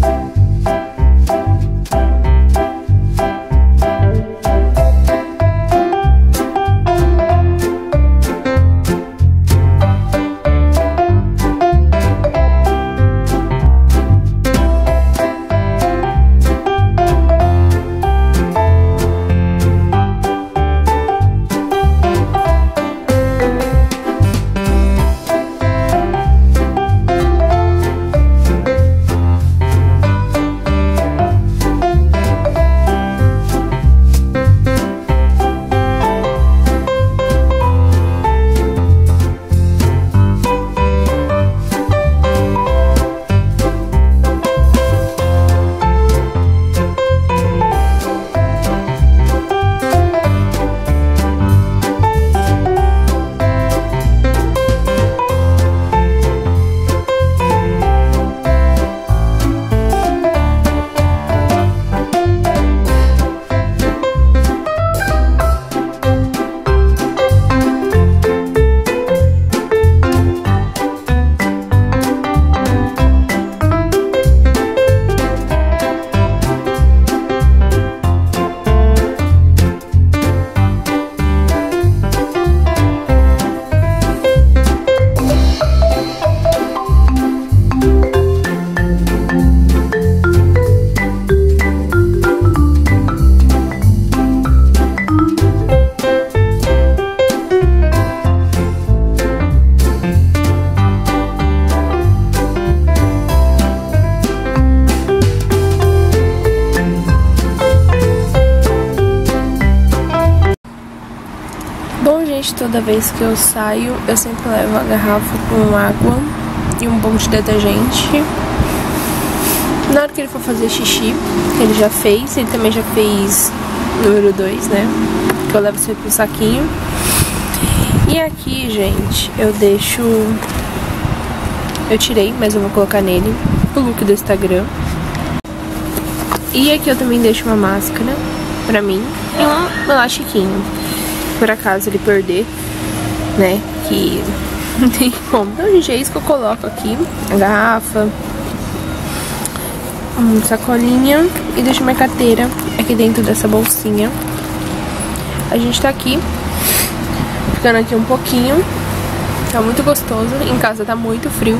Bye. Gente, toda vez que eu saio, eu sempre levo a garrafa com água e um bom de detergente. Na hora que ele for fazer xixi, que ele já fez, ele também já fez número 2, né? Que eu levo sempre no saquinho. E aqui, gente, eu deixo. Eu tirei, mas eu vou colocar nele o look do Instagram. E aqui eu também deixo uma máscara pra mim e um elastiquinho por acaso ele perder, né? Que não tem como. Então, gente, é isso que eu coloco aqui. A garrafa, uma sacolinha e deixo minha carteira aqui dentro dessa bolsinha. A gente tá aqui, ficando aqui um pouquinho. Tá muito gostoso. Em casa tá muito frio.